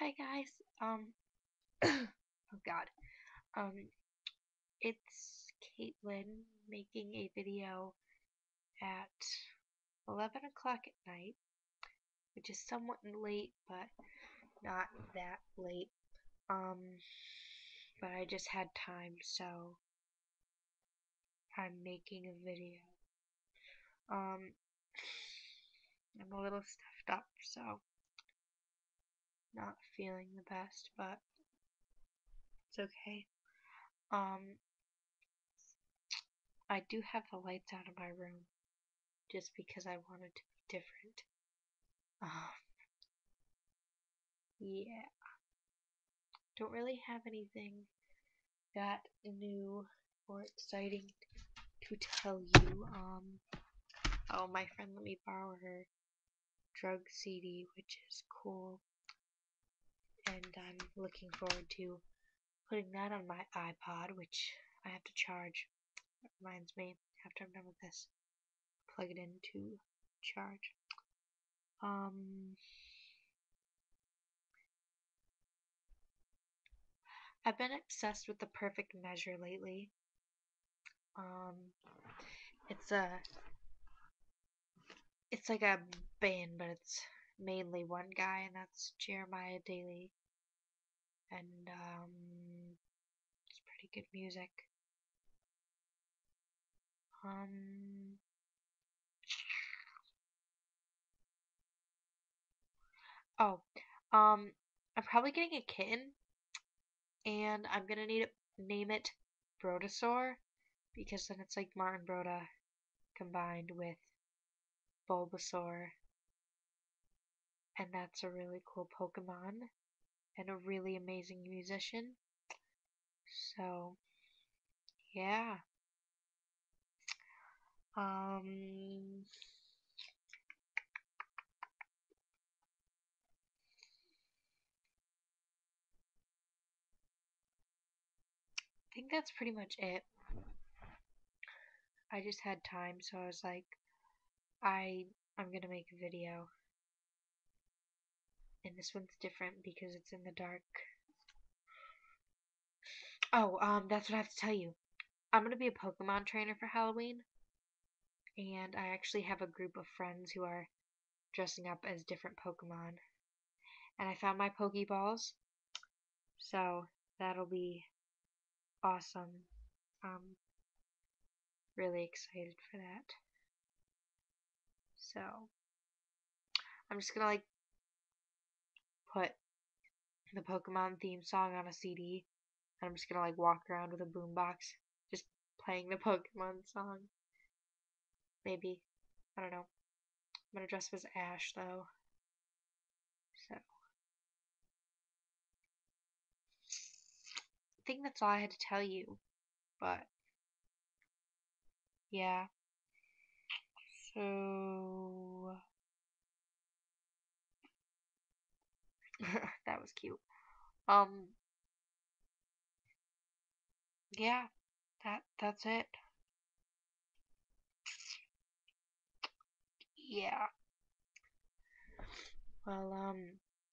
Hi guys. Um oh god. Um it's Kaitlyn making a video at 11 o'clock at night, which is somewhat late, but not that late. Um but I just had time, so I'm making a video. Um I'm a little stuffed up, so not feeling the best, but it's okay. Um, I do have the lights out of my room just because I wanted to be different. Um, yeah. Don't really have anything that new or exciting to tell you. Um, oh, my friend let me borrow her drug CD, which is cool I'm looking forward to putting that on my iPod, which I have to charge. That reminds me, after I'm done with this, plug it in to charge. Um, I've been obsessed with the perfect measure lately. Um, it's a, it's like a band, but it's mainly one guy, and that's Jeremiah Daly and um, it's pretty good music. Um, oh, um, I'm probably getting a kitten, and I'm gonna need to name it Brotosaur because then it's like Martin Broda combined with Bulbasaur, and that's a really cool Pokemon and a really amazing musician. So, yeah. Um, I think that's pretty much it. I just had time, so I was like, I I'm gonna make a video and this one's different because it's in the dark. Oh, um, that's what I have to tell you. I'm gonna be a Pokemon trainer for Halloween, and I actually have a group of friends who are dressing up as different Pokemon. And I found my Pokeballs, so that'll be awesome. I'm really excited for that. So, I'm just gonna like put the Pokemon theme song on a CD. And I'm just gonna like walk around with a boombox, just playing the Pokemon song. Maybe. I don't know. I'm gonna dress up as Ash though. So. I think that's all I had to tell you. But. Yeah. So. That was cute. Um yeah, that that's it. Yeah. Well, um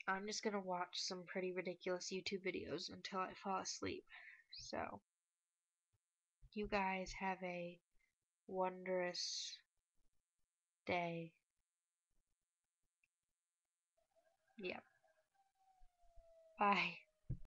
I'm just gonna watch some pretty ridiculous YouTube videos until I fall asleep. So you guys have a wondrous day. Yeah. Bye.